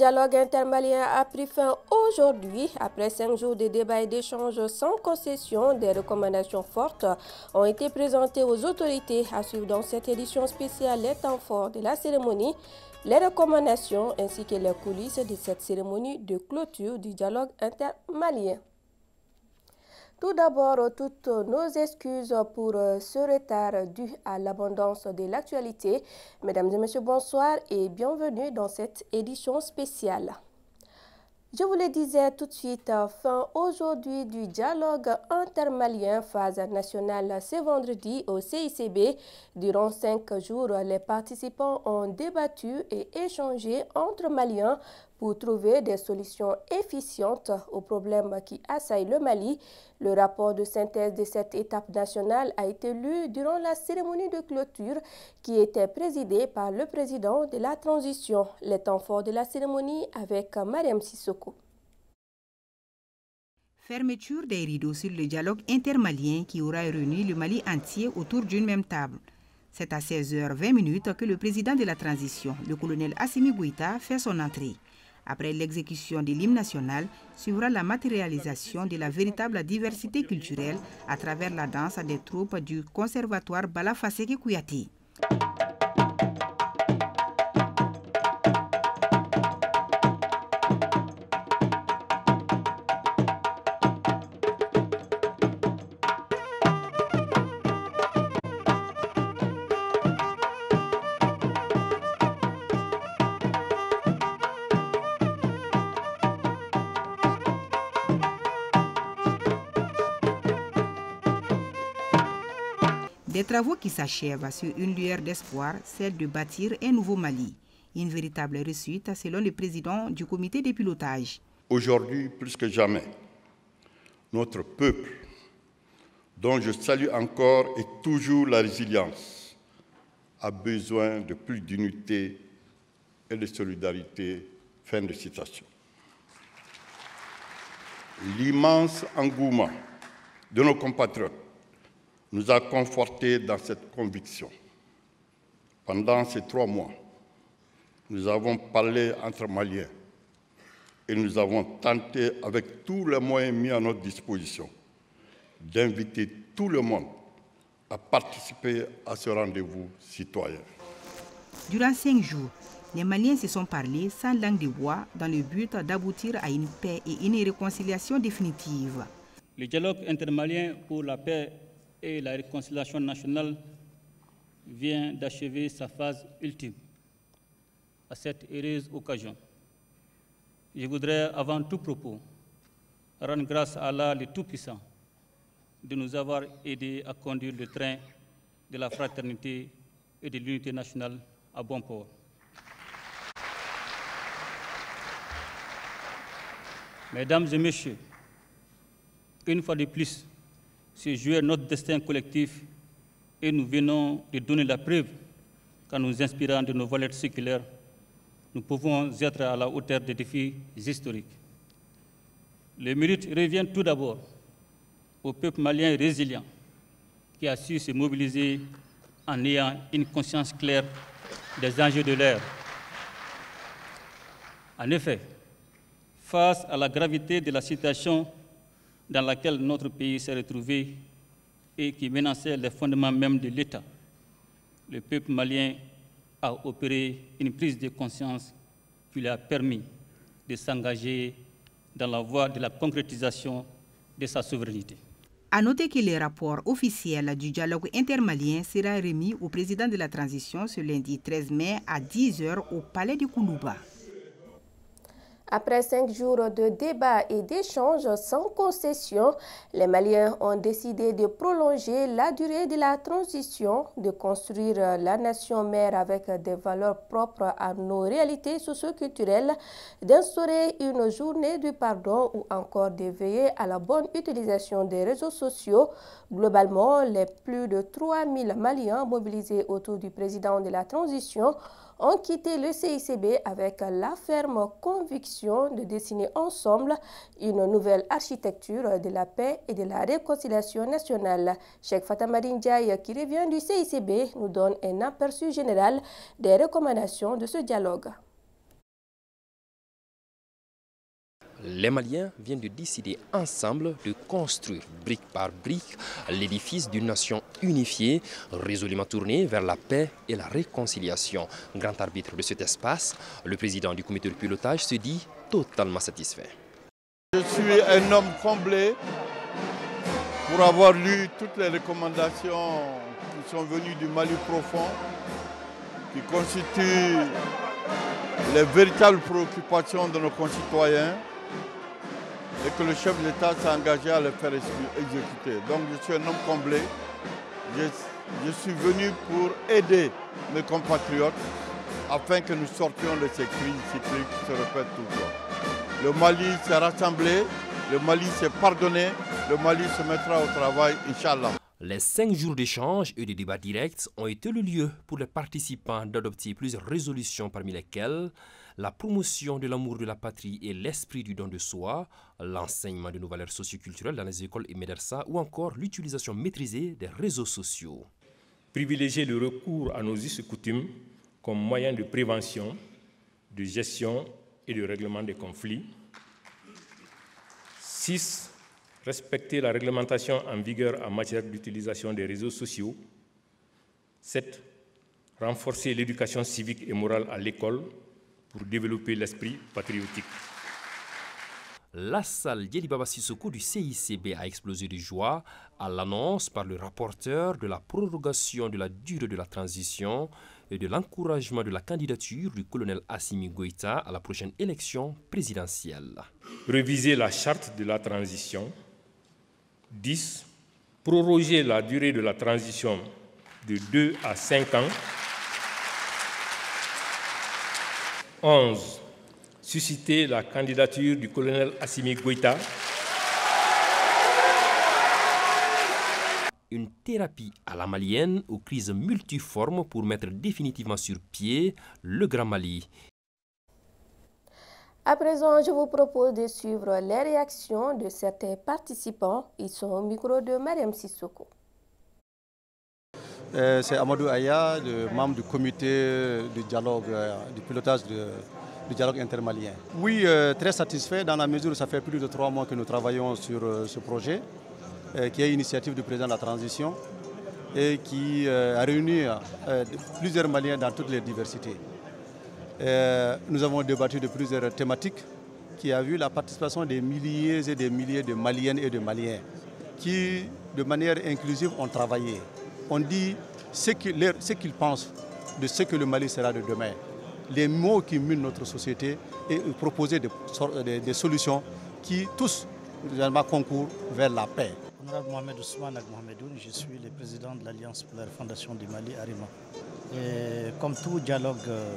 dialogue intermalien a pris fin aujourd'hui. Après cinq jours de débats et d'échanges sans concession, des recommandations fortes ont été présentées aux autorités à suivre dans cette édition spéciale les temps forts de la cérémonie, les recommandations ainsi que les coulisses de cette cérémonie de clôture du dialogue intermalien. Tout d'abord, toutes nos excuses pour ce retard dû à l'abondance de l'actualité. Mesdames et messieurs, bonsoir et bienvenue dans cette édition spéciale. Je vous le disais tout de suite, fin aujourd'hui du dialogue intermalien phase nationale ce vendredi au CICB. Durant cinq jours, les participants ont débattu et échangé entre Maliens pour trouver des solutions efficientes aux problèmes qui assaillent le Mali. Le rapport de synthèse de cette étape nationale a été lu durant la cérémonie de clôture qui était présidée par le président de la transition. Les temps forts de la cérémonie avec Mariam Sissoko. Fermeture des rideaux sur le dialogue intermalien qui aura réuni le Mali entier autour d'une même table. C'est à 16h20 que le président de la transition, le colonel Assimi Gouita, fait son entrée. Après l'exécution de l'hymne national, suivra la matérialisation de la véritable diversité culturelle à travers la danse des troupes du conservatoire Balafaseke Kouyaté. Des travaux qui s'achèvent sur une lueur d'espoir, celle de bâtir un nouveau Mali. Une véritable réussite selon le président du comité de pilotage. Aujourd'hui, plus que jamais, notre peuple, dont je salue encore et toujours la résilience, a besoin de plus d'unité et de solidarité. Fin de citation. L'immense engouement de nos compatriotes nous a confortés dans cette conviction. Pendant ces trois mois, nous avons parlé entre Maliens et nous avons tenté, avec tous les moyens mis à notre disposition, d'inviter tout le monde à participer à ce rendez-vous citoyen. Durant cinq jours, les Maliens se sont parlé sans langue de bois dans le but d'aboutir à une paix et une réconciliation définitive. Le dialogue intermalien pour la paix et la réconciliation nationale vient d'achever sa phase ultime. À cette heureuse occasion, je voudrais avant tout propos rendre grâce à Allah le Tout-Puissant de nous avoir aidés à conduire le train de la fraternité et de l'unité nationale à bon port. Mesdames et messieurs, une fois de plus, c'est jouer notre destin collectif et nous venons de donner la preuve qu'en nous inspirant de nos valeurs séculaires, nous pouvons être à la hauteur des défis historiques. Le mérite revient tout d'abord au peuple malien résilient qui a su se mobiliser en ayant une conscience claire des enjeux de l'ère. En effet, face à la gravité de la situation dans laquelle notre pays s'est retrouvé et qui menaçait les fondements même de l'État, le peuple malien a opéré une prise de conscience qui lui a permis de s'engager dans la voie de la concrétisation de sa souveraineté. À noter que le rapport officiel du dialogue intermalien sera remis au président de la transition ce lundi 13 mai à 10h au palais de Koulouba. Après cinq jours de débats et d'échanges sans concession, les Maliens ont décidé de prolonger la durée de la transition, de construire la nation mère avec des valeurs propres à nos réalités socio-culturelles, d'instaurer une journée du pardon ou encore de veiller à la bonne utilisation des réseaux sociaux. Globalement, les plus de 3000 Maliens mobilisés autour du président de la transition ont quitté le CICB avec la ferme conviction de dessiner ensemble une nouvelle architecture de la paix et de la réconciliation nationale. Cheikh Fatamadine Ndiaye, qui revient du CICB, nous donne un aperçu général des recommandations de ce dialogue. Les Maliens viennent de décider ensemble de construire brique par brique l'édifice d'une nation unifiée, résolument tournée vers la paix et la réconciliation. Grand arbitre de cet espace, le président du comité de pilotage se dit totalement satisfait. Je suis un homme comblé pour avoir lu toutes les recommandations qui sont venues du Mali profond, qui constituent les véritables préoccupations de nos concitoyens et que le chef de l'État s'est engagé à les faire exécuter. Donc je suis un homme comblé. Je, je, suis venu pour aider mes compatriotes afin que nous sortions de ces crises cycliques qui se répètent le temps. Le Mali s'est rassemblé, le Mali s'est pardonné, le Mali se mettra au travail, Inch'Allah. Les cinq jours d'échange et de débats directs ont été le lieu pour les participants d'adopter plusieurs résolutions parmi lesquelles la promotion de l'amour de la patrie et l'esprit du don de soi, l'enseignement de nos valeurs socioculturelles dans les écoles et médersa ou encore l'utilisation maîtrisée des réseaux sociaux. Privilégier le recours à nos us coutumes comme moyen de prévention, de gestion et de règlement des conflits. 6 respecter la réglementation en vigueur en matière d'utilisation des réseaux sociaux. 7. Renforcer l'éducation civique et morale à l'école pour développer l'esprit patriotique. La salle Baba Sissoko du CICB a explosé de joie à l'annonce par le rapporteur de la prorogation de la durée de la transition et de l'encouragement de la candidature du colonel Assimi Goïta à la prochaine élection présidentielle. Réviser la charte de la transition 10. Proroger la durée de la transition de 2 à 5 ans. 11. Susciter la candidature du colonel Assimi Goïta. Une thérapie à la malienne aux crises multiformes pour mettre définitivement sur pied le Grand Mali. À présent, je vous propose de suivre les réactions de certains participants. Ils sont au micro de Mariam Sissoko. Euh, c'est Amadou Aya, le membre du comité de dialogue, euh, du pilotage du dialogue intermalien. Oui, euh, très satisfait dans la mesure où ça fait plus de trois mois que nous travaillons sur ce projet, qui est initiative du président de la transition et qui a réuni plusieurs Maliens dans toutes les diversités. Euh, nous avons débattu de plusieurs thématiques qui a vu la participation des milliers et des milliers de Maliennes et de Maliens qui, de manière inclusive, ont travaillé. On dit ce qu'ils pensent de ce que le Mali sera de demain, les mots qui minent notre société et proposer des, solutions qui tous concourent vers la paix. Je suis le président de l'Alliance pour la Fondation du Mali, Arima. Comme tout dialogue euh,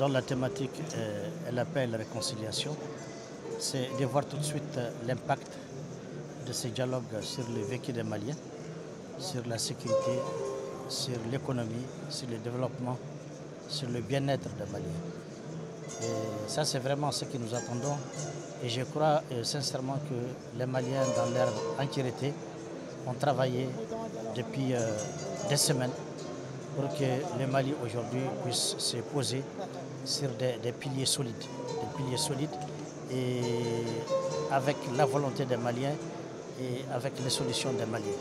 dont la thématique est la paix et la réconciliation, c'est de voir tout de suite euh, l'impact de ces dialogues sur le vécu des Maliens, sur la sécurité, sur l'économie, sur le développement, sur le bien-être des Maliens. Et ça, c'est vraiment ce que nous attendons. Et je crois euh, sincèrement que les Maliens, dans leur entièreté, ont travaillé depuis euh, des semaines pour que le Mali aujourd'hui puisse se poser sur des, piliers solides, des piliers solides et avec la volonté des Maliens et avec les solutions des Maliens.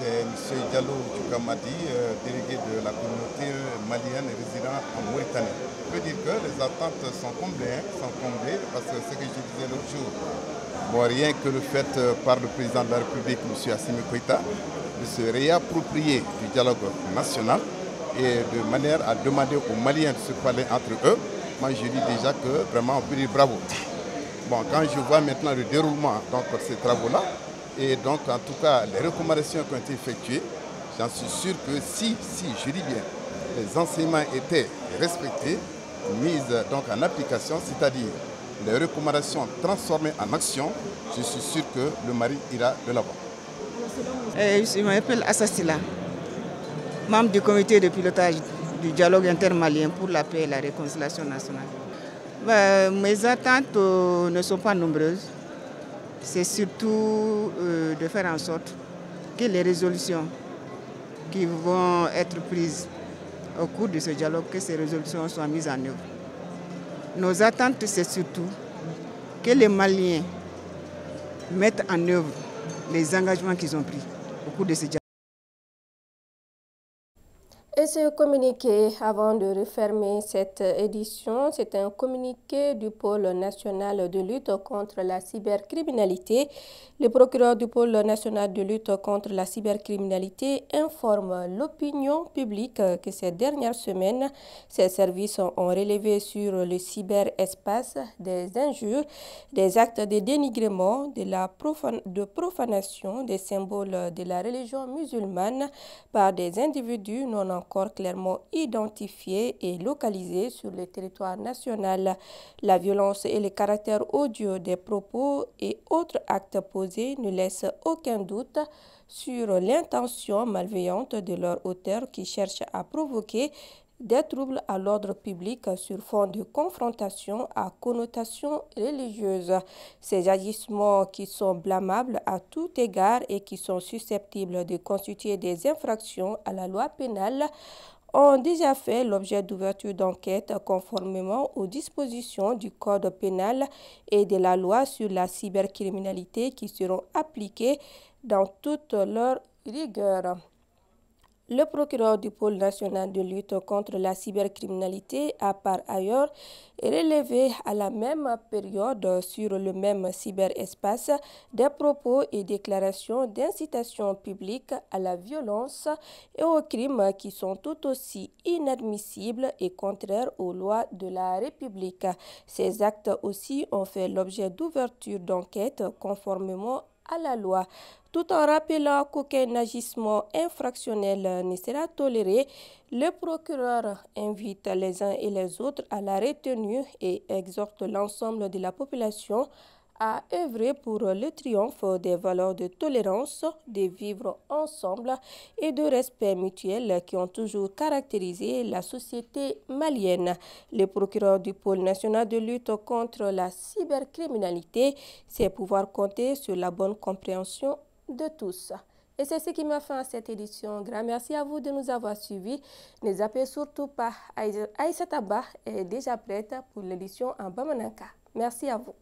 C'est M. Diallo Tchoukamadi, euh, délégué de la communauté malienne résidant en Mauritanie. Je peux dire que les attentes sont comblées, hein, sont comblées parce que ce que je disais l'autre jour, bon, rien que le fait euh, par le président de la République, M. Assimi Koïta, de se réapproprier du dialogue national, et de manière à demander aux Maliens de se parler entre eux, moi je dis déjà que vraiment on peut dire bravo. Bon, quand je vois maintenant le déroulement donc, de ces travaux-là, et donc en tout cas les recommandations qui ont été effectuées, j'en suis sûr que si, si, je dis bien, les enseignements étaient respectés, mises donc en application, c'est-à-dire les recommandations transformées en action, je suis sûr que le mari ira de l'avant. Eh, je m'appelle Assassila membre du comité de pilotage du dialogue intermalien pour la paix et la réconciliation nationale. Ben, mes attentes euh, ne sont pas nombreuses. C'est surtout euh, de faire en sorte que les résolutions qui vont être prises au cours de ce dialogue, que ces résolutions soient mises en œuvre. Nos attentes, c'est surtout que les Maliens mettent en œuvre les engagements qu'ils ont pris au cours de ces et ce communiqué, avant de refermer cette édition, c'est un communiqué du pôle national de lutte contre la cybercriminalité. Le procureur du pôle national de lutte contre la cybercriminalité informe l'opinion publique que ces dernières semaines, ces services ont relevé sur le cyberespace des injures, des actes de dénigrement, de, la de profanation des symboles de la religion musulmane par des individus non encore clairement identifiés et localisés sur le territoire national. La violence et le caractère odieux des propos et autres actes posés ne laissent aucun doute sur l'intention malveillante de leurs auteurs qui cherchent à provoquer des troubles à l'ordre public sur fond de confrontation à connotation religieuse. Ces agissements qui sont blâmables à tout égard et qui sont susceptibles de constituer des infractions à la loi pénale ont déjà fait l'objet d'ouverture d'enquête conformément aux dispositions du Code pénal et de la loi sur la cybercriminalité qui seront appliquées dans toute leur rigueur. Le procureur du pôle national de lutte contre la cybercriminalité a par ailleurs relevé à la même période sur le même cyberespace des propos et déclarations d'incitation publique à la violence et aux crimes qui sont tout aussi inadmissibles et contraires aux lois de la République. Ces actes aussi ont fait l'objet d'ouverture d'enquête conformément la loi tout en rappelant qu'aucun agissement infractionnel ne sera toléré. Le procureur invite les uns et les autres à la retenue et exhorte l'ensemble de la population à œuvrer pour le triomphe des valeurs de tolérance, de vivre ensemble et de respect mutuel qui ont toujours caractérisé la société malienne. Le procureur du pôle national de lutte contre la cybercriminalité sait pouvoir compter sur la bonne compréhension de tous. Et c'est ce qui m'a fait à cette édition. Grand merci à vous de nous avoir suivis. Ne zappez surtout pas. Aïssa Taba est déjà prête pour l'édition en Bamananka. Merci à vous.